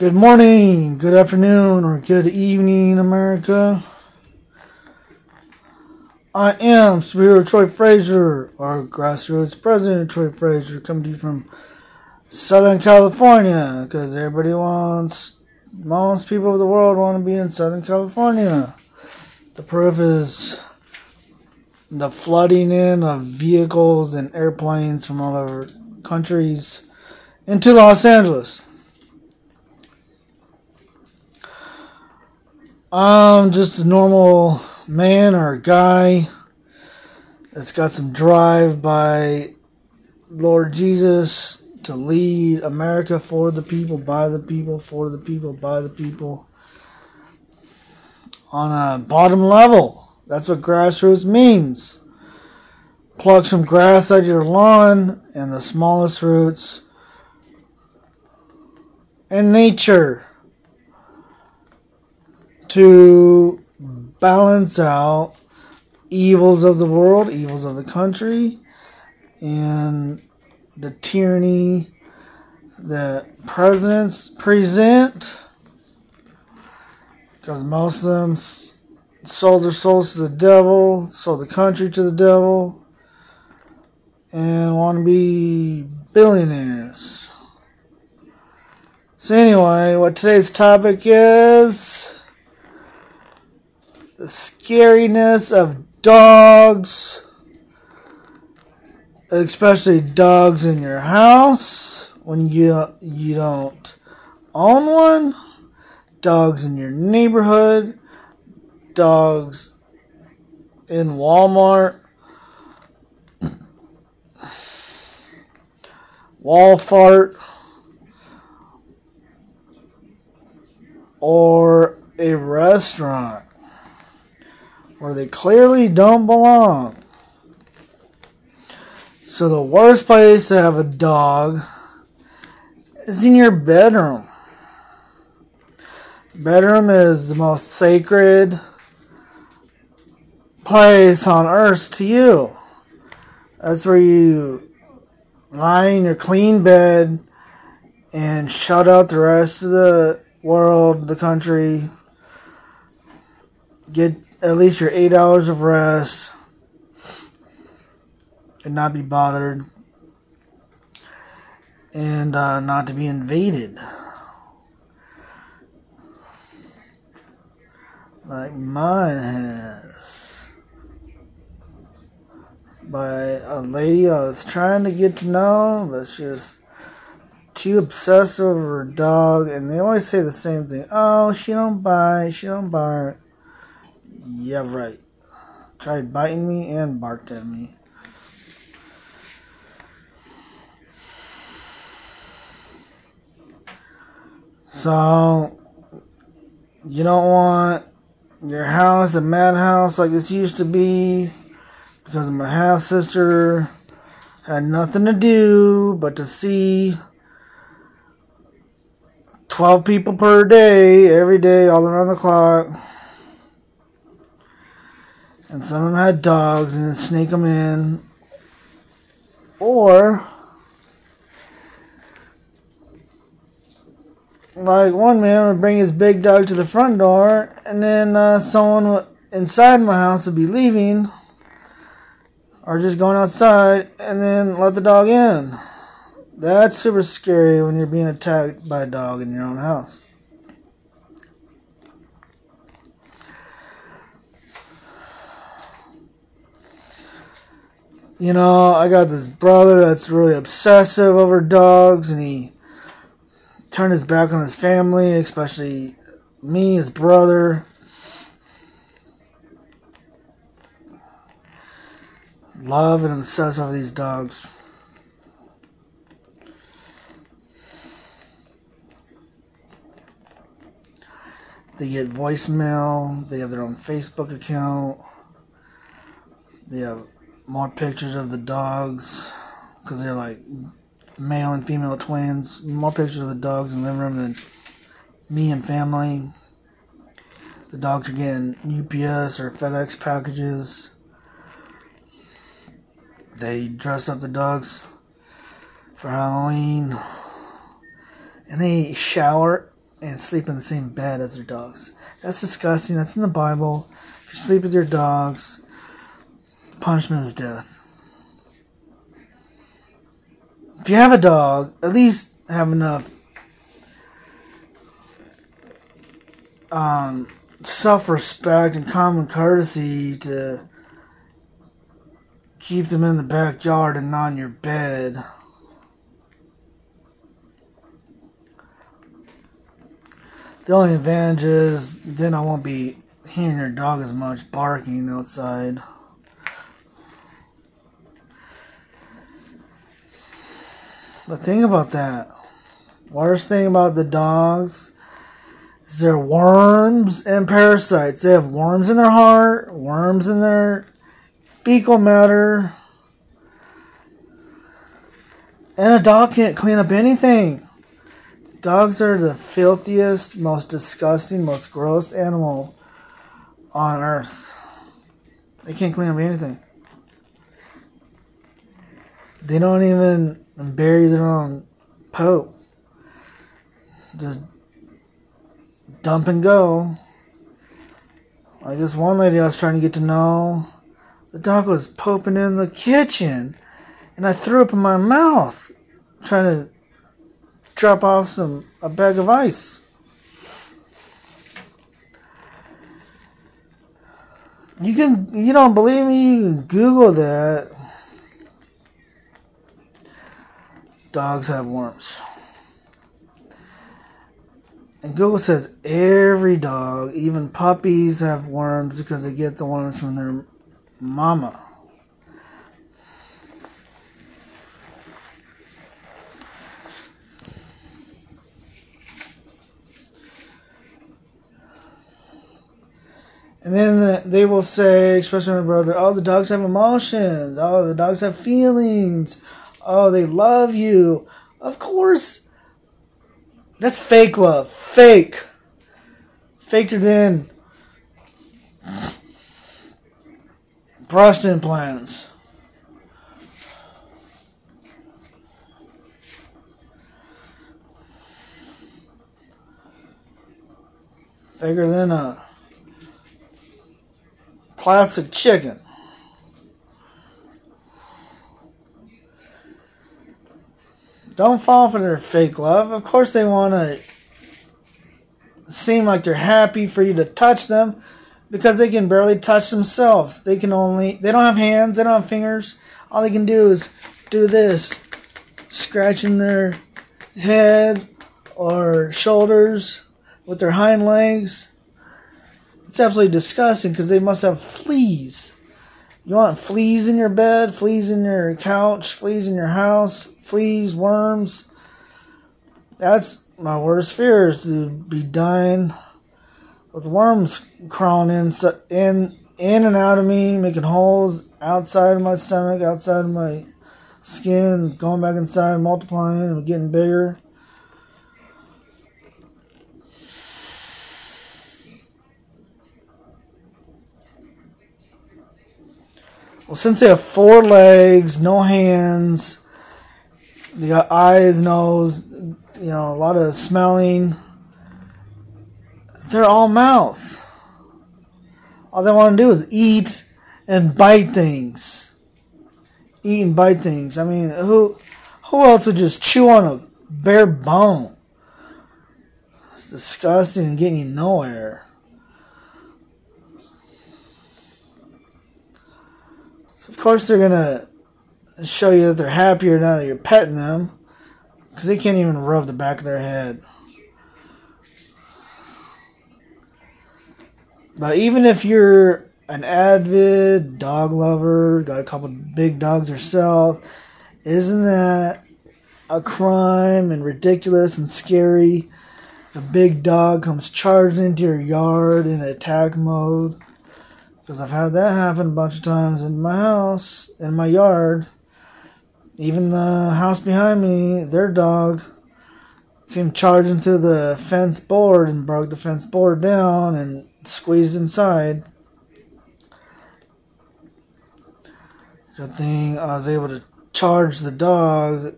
Good morning, good afternoon, or good evening, America. I am Superior Troy Frazier, our grassroots president, Troy Frazier, coming to you from Southern California, because everybody wants, most people of the world want to be in Southern California. The proof is the flooding in of vehicles and airplanes from all over countries into Los Angeles. I'm just a normal man or guy that's got some drive by Lord Jesus to lead America for the people, by the people, for the people, by the people on a bottom level. That's what grassroots means. Pluck some grass out of your lawn and the smallest roots and nature to balance out evils of the world, evils of the country, and the tyranny that presidents present. Because most of them sold their souls to the devil, sold the country to the devil, and want to be billionaires. So, anyway, what today's topic is the scariness of dogs, especially dogs in your house when you you don't own one, dogs in your neighborhood, dogs in Walmart, wall fart, or a restaurant where they clearly don't belong. So the worst place to have a dog is in your bedroom. Bedroom is the most sacred place on earth to you. That's where you lie in your clean bed and shut out the rest of the world, the country. Get at least your eight hours of rest and not be bothered and uh, not to be invaded like mine has by a lady I was trying to get to know, but she was too obsessed over her dog, and they always say the same thing. Oh, she don't bite, she don't bark. Yeah, right. Tried biting me and barked at me. So, you don't want your house a madhouse like this used to be because my half sister had nothing to do but to see 12 people per day, every day, all around the clock and some of them had dogs and sneak them in. Or, like one man would bring his big dog to the front door, and then uh, someone inside my house would be leaving or just going outside and then let the dog in. That's super scary when you're being attacked by a dog in your own house. You know, I got this brother that's really obsessive over dogs, and he turned his back on his family, especially me, his brother. Love and obsess over these dogs. They get voicemail, they have their own Facebook account, they have more pictures of the dogs because they're like male and female twins. More pictures of the dogs in the living room than me and family. The dogs are getting UPS or FedEx packages. They dress up the dogs for Halloween. And they shower and sleep in the same bed as their dogs. That's disgusting. That's in the Bible. If you sleep with your dogs, punishment is death. If you have a dog, at least have enough um, self respect and common courtesy to keep them in the backyard and not in your bed. The only advantage is then I won't be hearing your dog as much barking outside. But think about that. Worst thing about the dogs is they're worms and parasites. They have worms in their heart, worms in their fecal matter. And a dog can't clean up anything. Dogs are the filthiest, most disgusting, most gross animal on earth. They can't clean up anything. They don't even bury their own poop. Just dump and go. Like this one lady I was trying to get to know, the dog was pooping in the kitchen, and I threw up in my mouth, trying to drop off some a bag of ice. You can you don't believe me, you can Google that. Dogs have worms. And Google says every dog, even puppies, have worms because they get the worms from their mama. And then they will say, especially my brother, oh, the dogs have emotions. Oh, the dogs have feelings. Oh, they love you. Of course. That's fake love. Fake. Faker than breast implants. Faker than a plastic chicken. Don't fall for their fake love. Of course, they want to seem like they're happy for you to touch them because they can barely touch themselves. They can only, they don't have hands, they don't have fingers. All they can do is do this, scratching their head or shoulders with their hind legs. It's absolutely disgusting because they must have fleas. You want fleas in your bed, fleas in your couch, fleas in your house, fleas, worms. That's my worst fear is to be dying with worms crawling in, in, in and out of me, making holes outside of my stomach, outside of my skin, going back inside, multiplying and getting bigger. Well, since they have four legs, no hands, they got eyes, nose, you know, a lot of smelling. They're all mouth. All they want to do is eat and bite things. Eat and bite things. I mean, who who else would just chew on a bare bone? It's disgusting and getting you nowhere. So of course they're gonna show you that they're happier now that you're petting them because they can't even rub the back of their head. But even if you're an avid dog lover, got a couple big dogs yourself, isn't that a crime and ridiculous and scary? A big dog comes charging into your yard in attack mode. Because I've had that happen a bunch of times in my house, in my yard. Even the house behind me, their dog came charging through the fence board and broke the fence board down and squeezed inside. Good thing I was able to charge the dog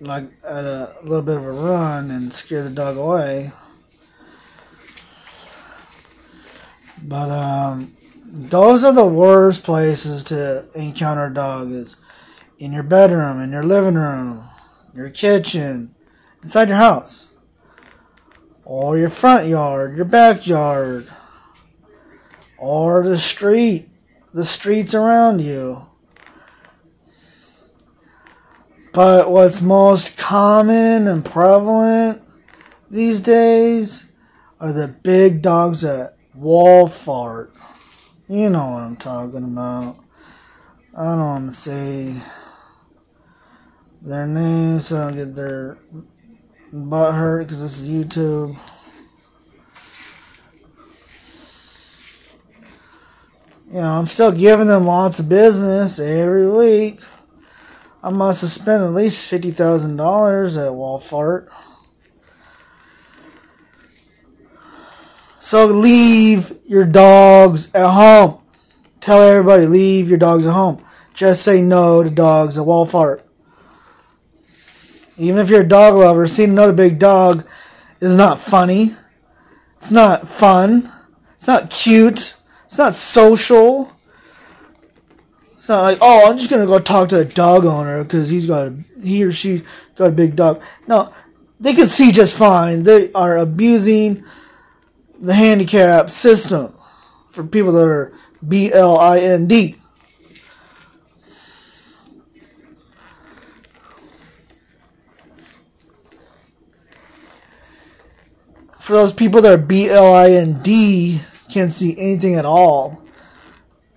like at a little bit of a run and scare the dog away. But um, those are the worst places to encounter a dog is in your bedroom, in your living room, your kitchen, inside your house, or your front yard, your backyard, or the street, the streets around you. But what's most common and prevalent these days are the big dogs that wall fart. You know what I'm talking about. I don't want to say their names so I don't get their butt hurt because this is YouTube. You know, I'm still giving them lots of business every week. I must have spent at least $50,000 at Walfart. So leave your dogs at home. Tell everybody, leave your dogs at home. Just say no to dogs at Walmart. Even if you're a dog lover, seeing another big dog is not funny. It's not fun. It's not cute. It's not social. It's not like, oh, I'm just gonna go talk to a dog owner because he's got a, he or she got a big dog. No, they can see just fine. They are abusing the handicap system for people that are B L I N D. For those people that are B L I N D, can't see anything at all,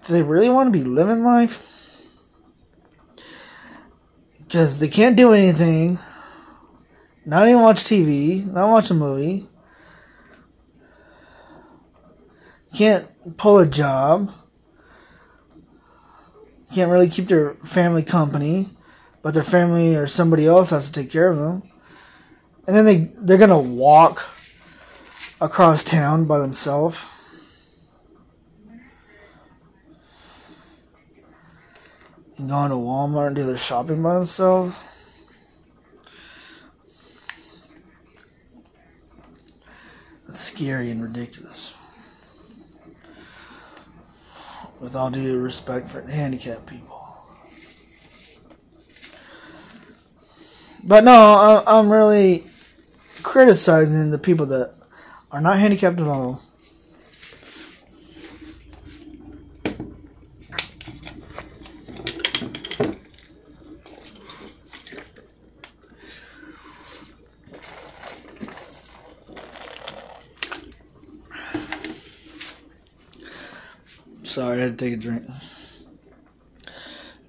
do they really want to be living life? Because they can't do anything, not even watch TV, not watch a movie can't pull a job, can't really keep their family company, but their family or somebody else has to take care of them. And then they they're gonna walk across town by themselves. And go into Walmart and do their shopping by themselves. That's scary and ridiculous. With all due respect for handicapped people. But no, I, I'm really criticizing the people that are not handicapped at all. Sorry, I had to take a drink.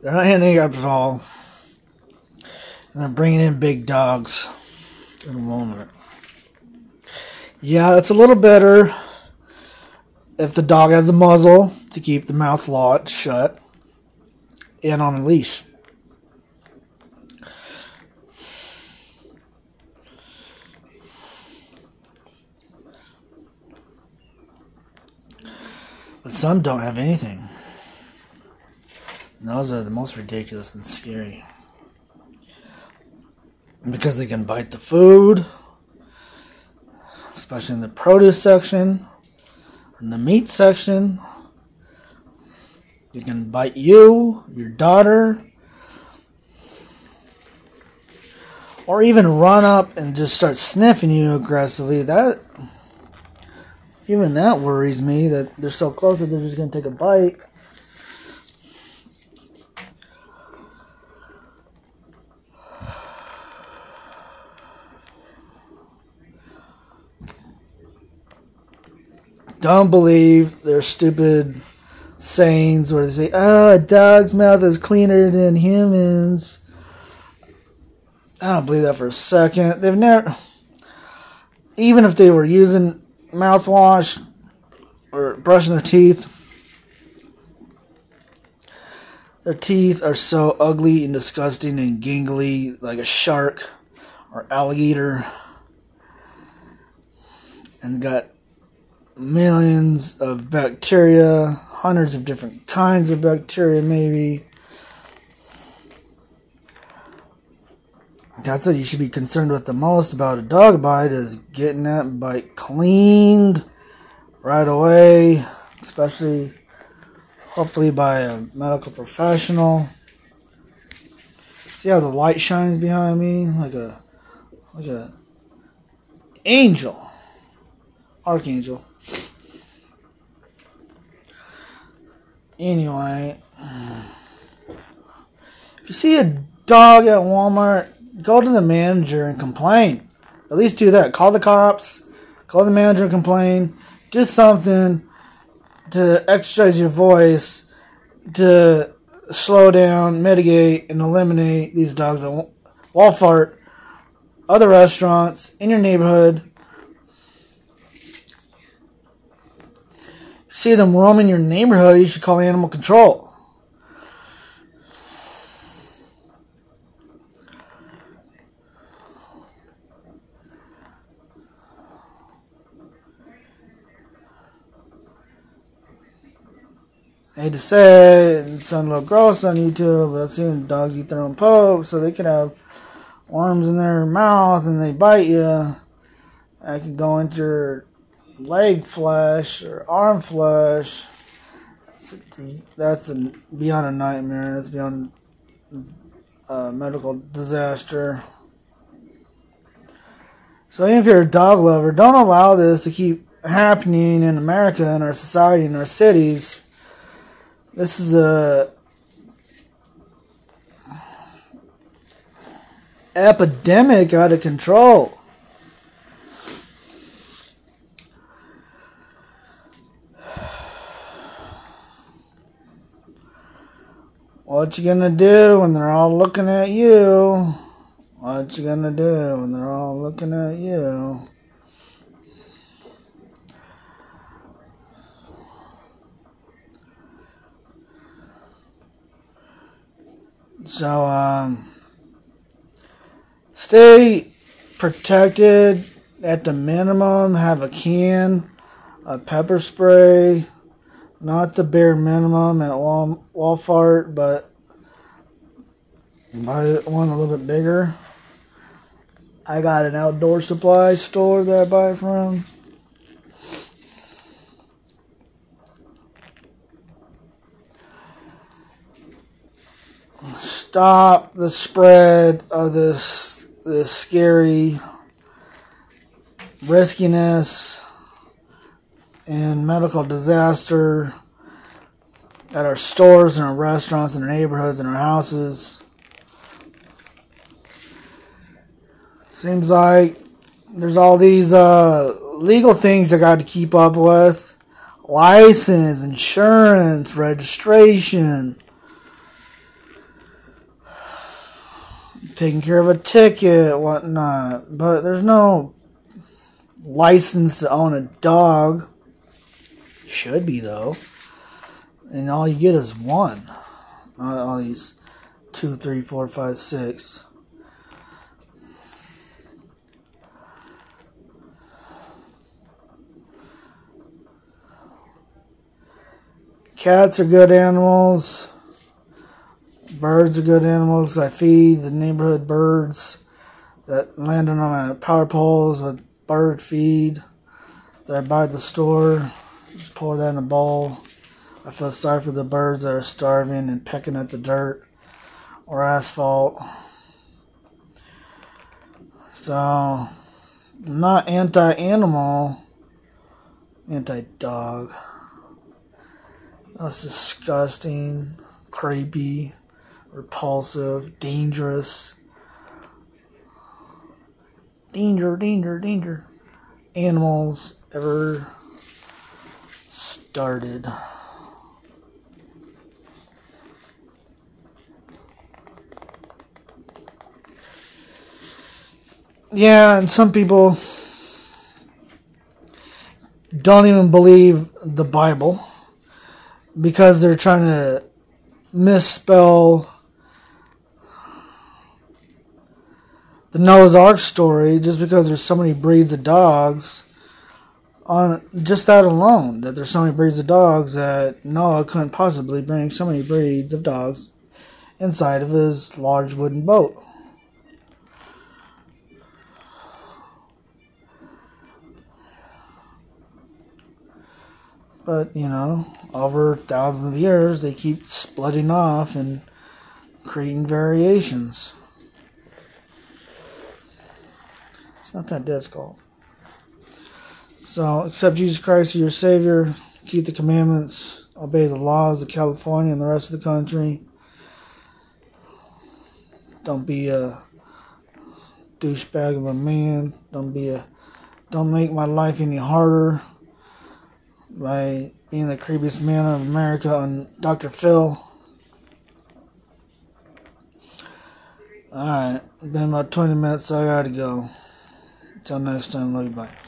They're not handicapped at all. And they're bringing in big dogs in a moment. Yeah, it's a little better if the dog has a muzzle to keep the mouth locked shut and on a leash. Some don't have anything. And those are the most ridiculous and scary. Because they can bite the food, especially in the produce section, in the meat section. They can bite you, your daughter, or even run up and just start sniffing you aggressively. That even that worries me that they're so close that they're just going to take a bite. Don't believe their stupid sayings where they say, oh, a dog's mouth is cleaner than humans. I don't believe that for a second. They've never, even if they were using mouthwash or brushing their teeth. Their teeth are so ugly and disgusting and gingly like a shark or alligator. And got millions of bacteria, hundreds of different kinds of bacteria, maybe. That's what you should be concerned with the most about a dog bite is getting that bite cleaned right away, especially hopefully by a medical professional. See how the light shines behind me like a like a angel, archangel. Anyway, if you see a dog at Walmart, go to the manager and complain. At least do that. Call the cops, call the manager and complain. Do something to exercise your voice to slow down, mitigate, and eliminate these dogs at Walmart, other restaurants, in your neighborhood. See them roaming your neighborhood, you should call animal control. I hate to say it, a little gross on YouTube, but I've seen dogs eat their own poop, so they could have worms in their mouth and they bite you. I can go into your leg flesh or arm flesh. That's a, that's a, beyond a nightmare. That's beyond a medical disaster. So even if you're a dog lover, don't allow this to keep happening in America, in our society, in our cities this is a epidemic out of control. What you gonna do when they're all looking at you? What you gonna do when they're all looking at you? So, um, stay protected at the minimum. Have a can of pepper spray, not the bare minimum at Wal- Walmart, but buy one a little bit bigger. I got an outdoor supply store that I buy from. Stop the spread of this this scary riskiness and medical disaster at our stores and our restaurants and our neighborhoods and our houses. Seems like there's all these uh, legal things I got to keep up with license, insurance, registration taking care of a ticket, whatnot. But there's no license to own a dog. Should be though. And all you get is one. Not all these two, three, four, five, six. Cats are good animals. Birds are good animals. I feed the neighborhood birds that landed on my power poles with bird feed that I buy at the store. Just pour that in a bowl. I feel sorry for the birds that are starving and pecking at the dirt or asphalt. So, I'm not anti animal, anti dog. That's disgusting, creepy repulsive, dangerous. Danger, danger, danger. Animals ever started. Yeah, and some people don't even believe the Bible because they're trying to misspell the Noah's Ark story, just because there's so many breeds of dogs, on just that alone, that there's so many breeds of dogs that Noah couldn't possibly bring so many breeds of dogs inside of his large wooden boat. But, you know, over thousands of years, they keep splitting off and creating variations. Not that difficult. So, accept Jesus Christ as your Savior, keep the commandments, obey the laws of California and the rest of the country. Don't be a douchebag of a man. Don't be a. Don't make my life any harder by being the creepiest man of America on Dr. Phil. Alright, been about 20 minutes, so I gotta go. Until next time, love you, bye.